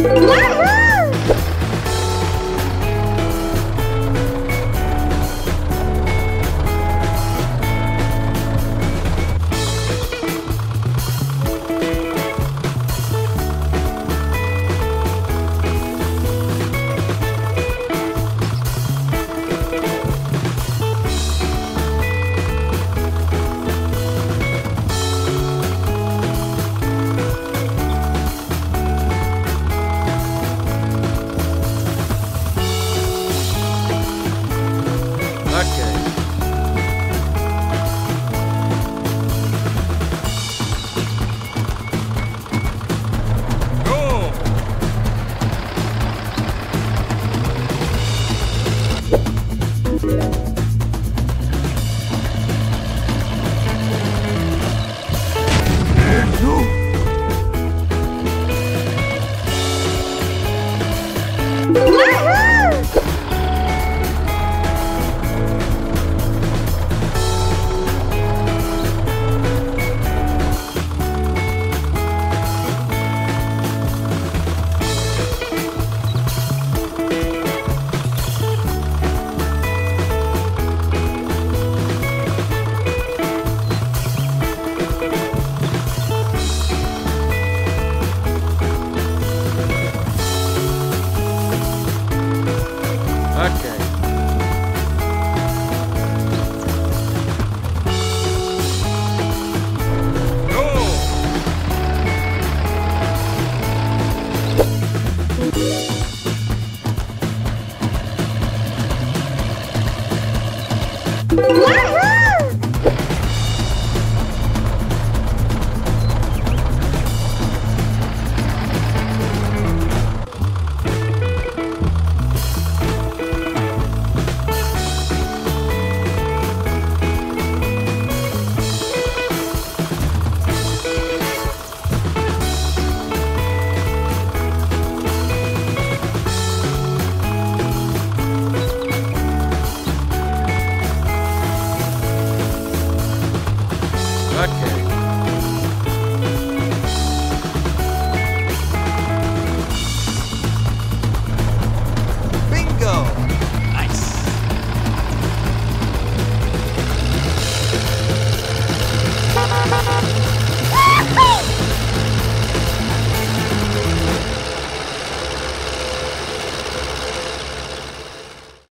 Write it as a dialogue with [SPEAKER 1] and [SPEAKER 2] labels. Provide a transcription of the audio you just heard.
[SPEAKER 1] Wow! Woohoo!